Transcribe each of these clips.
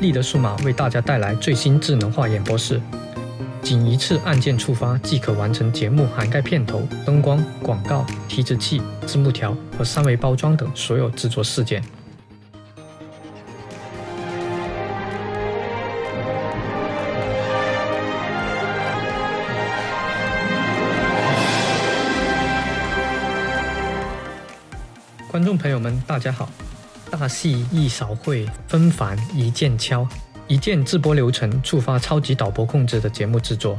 立德数码为大家带来最新智能化演播室，仅一次按键触发即可完成节目涵盖片头、灯光、广告、提示器、字幕条和三维包装等所有制作事件。观众朋友们，大家好。大戏一勺会，纷繁一键敲，一键制播流程触发超级导播控制的节目制作。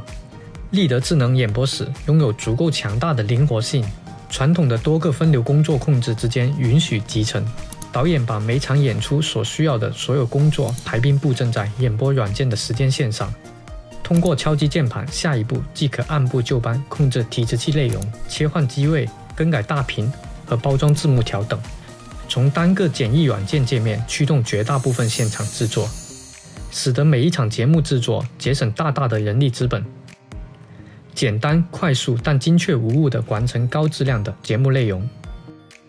立德智能演播室拥有足够强大的灵活性，传统的多个分流工作控制之间允许集成。导演把每场演出所需要的所有工作排兵布阵在演播软件的时间线上，通过敲击键盘，下一步即可按部就班控制提词器内容、切换机位、更改大屏和包装字幕条等。从单个简易软件界面驱动绝大部分现场制作，使得每一场节目制作节省大大的人力资本，简单快速但精确无误地完成高质量的节目内容。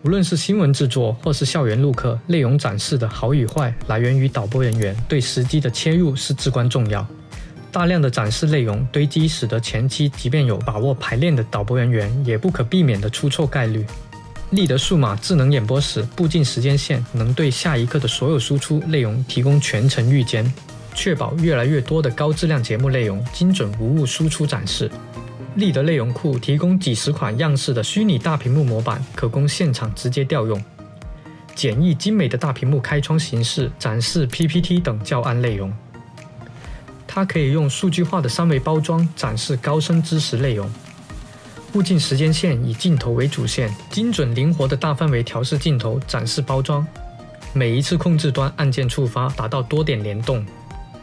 无论是新闻制作或是校园录课，内容展示的好与坏来源于导播人员对时机的切入是至关重要。大量的展示内容堆积，使得前期即便有把握排练的导播人员，也不可避免的出错概率。立德数码智能演播室步进时间线，能对下一刻的所有输出内容提供全程预监，确保越来越多的高质量节目内容精准无误输出展示。立德内容库提供几十款样式的虚拟大屏幕模板，可供现场直接调用。简易精美的大屏幕开窗形式展示 PPT 等教案内容。它可以用数据化的三维包装展示高深知识内容。步进时间线，以镜头为主线，精准灵活的大范围调试镜头展示包装。每一次控制端按键触发，达到多点联动，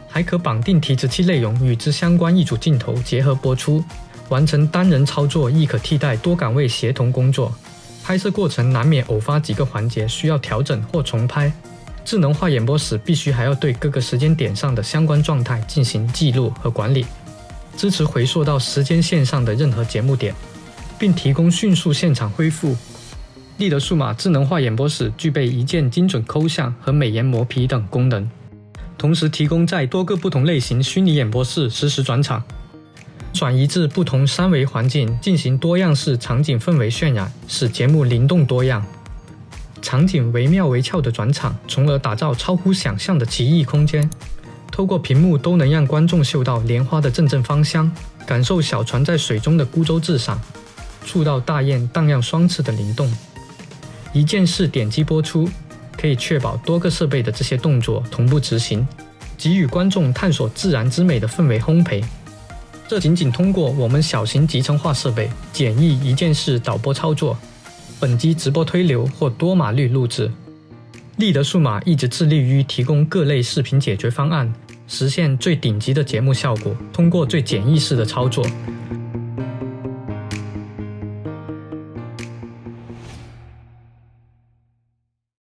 还可绑定提示器内容与之相关一组镜头结合播出，完成单人操作亦可替代多岗位协同工作。拍摄过程难免偶发几个环节需要调整或重拍，智能化演播室必须还要对各个时间点上的相关状态进行记录和管理，支持回溯到时间线上的任何节目点。并提供迅速现场恢复。立德数码智能化演播室具备一键精准抠像和美颜磨皮等功能，同时提供在多个不同类型虚拟演播室实时转场，转移至不同三维环境进行多样式场景氛围渲染，使节目灵动多样，场景惟妙惟肖的转场，从而打造超乎想象的奇异空间。透过屏幕都能让观众嗅到莲花的阵阵芳香，感受小船在水中的孤舟自赏。触到大雁荡漾双翅的灵动，一键式点击播出，可以确保多个设备的这些动作同步执行，给予观众探索自然之美的氛围烘焙。这仅仅通过我们小型集成化设备，简易一键式导播操作，本机直播推流或多码率录制。立德数码一直致力于提供各类视频解决方案，实现最顶级的节目效果。通过最简易式的操作。